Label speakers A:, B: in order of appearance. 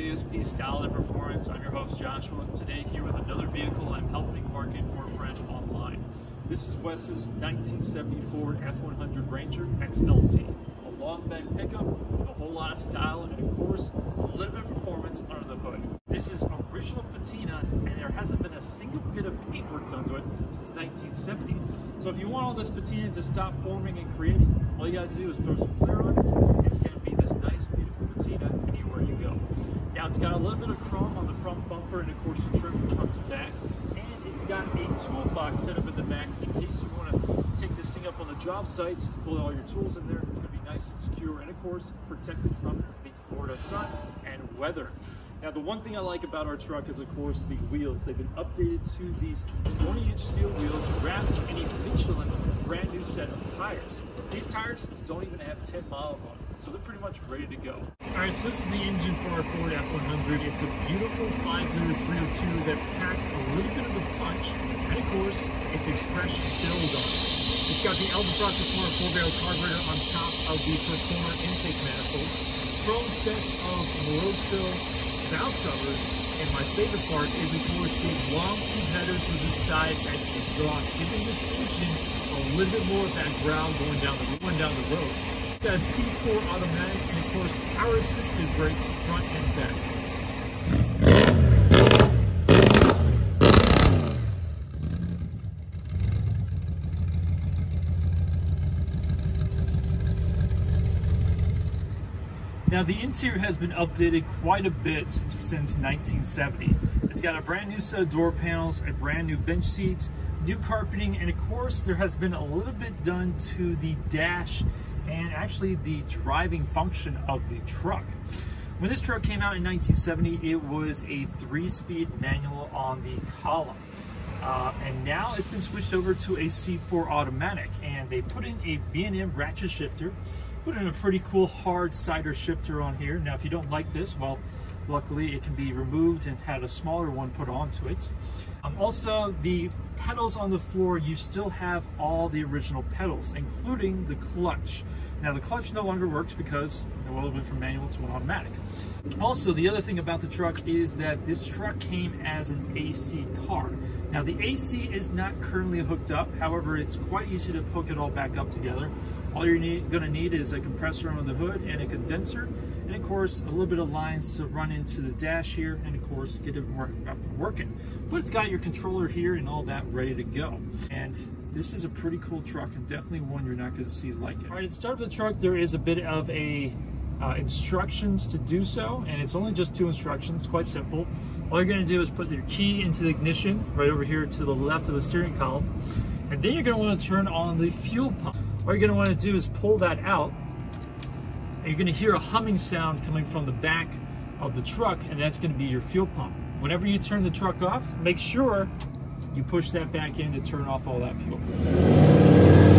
A: JSP Style and Performance. I'm your host Joshua. and Today here with another vehicle I'm helping market for French online. This is Wes's 1974 F100 Ranger XLT. A long bed pickup with a whole lot of style and of course a little bit of performance under the hood. This is original patina and there hasn't been a single bit of paintwork done to it since 1970. So if you want all this patina to stop forming and creating, all you gotta do is throw some clear on it it's gonna be this nice beautiful patina anywhere you go. Now it's got a little bit of chrome on the front bumper and of course the trim from front to back and it's got a toolbox set up in the back in case you want to take this thing up on the job site, pull all your tools in there, it's going to be nice and secure and of course protected from the Florida sun and weather. Now the one thing I like about our truck is of course the wheels. They've been updated to these 20 inch steel wheels wrapped in a Michelin brand new set of tires. These tires don't even have 10 miles on them, so they're pretty much ready to go. All right, so this is the engine for our Ford F100. It's a beautiful 5 liter 302 that packs a little bit of a punch, and of course, it's a fresh build on it. It's got the Edelbrock Performer 4-barrel carburetor on top of the Performer intake manifold, chrome sets of Moroso valve covers, and my favorite part is, of course, the long tube headers with the side X exhaust, giving this engine a little bit more of that growl going down the, going down the road. Has C4 automatic and, of course, power assisted brakes front and back. Now the interior has been updated quite a bit since 1970. It's got a brand new set of door panels, a brand new bench seat, new carpeting, and of course there has been a little bit done to the dash and actually the driving function of the truck. When this truck came out in 1970, it was a three-speed manual on the column. Uh, and now it's been switched over to a C4 automatic and they put in a B&M ratchet shifter put in a pretty cool hard cider shifter on here. Now, if you don't like this, well, luckily it can be removed and had a smaller one put onto it. Um, also, the pedals on the floor, you still have all the original pedals, including the clutch. Now, the clutch no longer works because it went from manual to an automatic. Also, the other thing about the truck is that this truck came as an AC car. Now, the AC is not currently hooked up. However, it's quite easy to hook it all back up together. All you're going to need is a compressor on the hood and a condenser, and of course, a little bit of lines to run into the dash here, and of course, get it up and working. But it's got your controller here and all that ready to go. And this is a pretty cool truck and definitely one you're not going to see like it. All right, at the start of the truck, there is a bit of a uh, instructions to do so, and it's only just two instructions, quite simple. All you're going to do is put your key into the ignition right over here to the left of the steering column, and then you're going to want to turn on the fuel pump. All you're going to want to do is pull that out, and you're going to hear a humming sound coming from the back of the truck, and that's going to be your fuel pump. Whenever you turn the truck off, make sure you push that back in to turn off all that fuel.